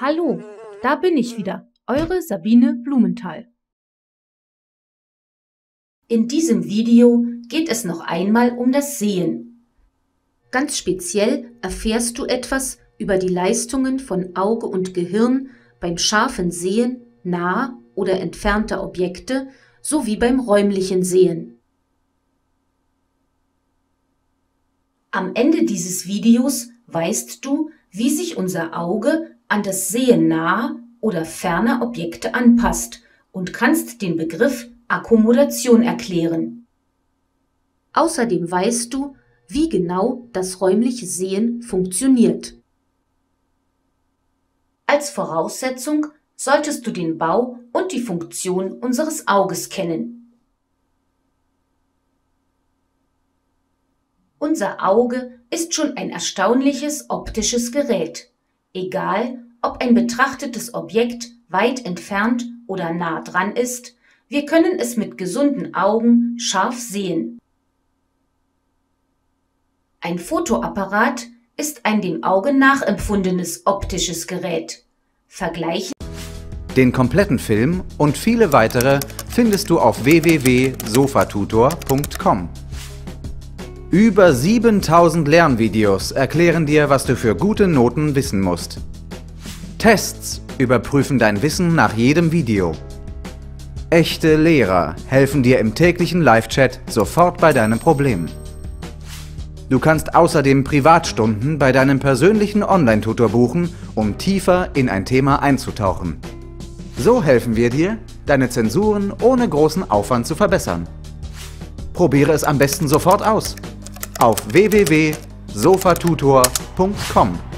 Hallo, da bin ich wieder, eure Sabine Blumenthal. In diesem Video geht es noch einmal um das Sehen. Ganz speziell erfährst du etwas über die Leistungen von Auge und Gehirn beim scharfen Sehen naher oder entfernter Objekte sowie beim räumlichen Sehen. Am Ende dieses Videos weißt du, wie sich unser Auge an das Sehen naher oder ferner Objekte anpasst und kannst den Begriff Akkommodation erklären. Außerdem weißt du, wie genau das räumliche Sehen funktioniert. Als Voraussetzung solltest du den Bau und die Funktion unseres Auges kennen. Unser Auge ist schon ein erstaunliches optisches Gerät, egal ob ein betrachtetes Objekt weit entfernt oder nah dran ist, wir können es mit gesunden Augen scharf sehen. Ein Fotoapparat ist ein dem Auge nachempfundenes optisches Gerät. Vergleichen Den kompletten Film und viele weitere findest du auf www.sofatutor.com. Über 7000 Lernvideos erklären dir, was du für gute Noten wissen musst. Tests überprüfen dein Wissen nach jedem Video. Echte Lehrer helfen dir im täglichen Live-Chat sofort bei deinem Problem. Du kannst außerdem Privatstunden bei deinem persönlichen Online-Tutor buchen, um tiefer in ein Thema einzutauchen. So helfen wir dir, deine Zensuren ohne großen Aufwand zu verbessern. Probiere es am besten sofort aus auf www.sofatutor.com.